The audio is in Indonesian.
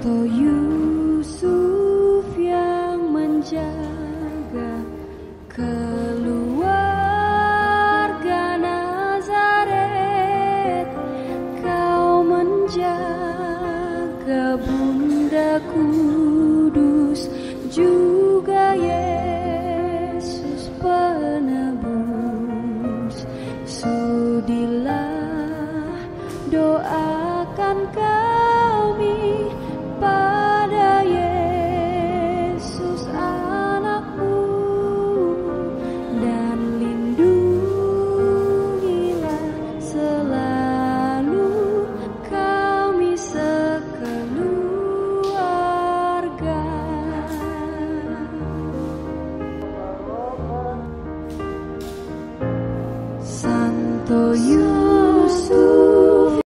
Atau Yusuf yang menjaga keluarga Nazaret? Kau menjaga bunda kudus juga Yesus penebus. Sudilah doakan kau So you.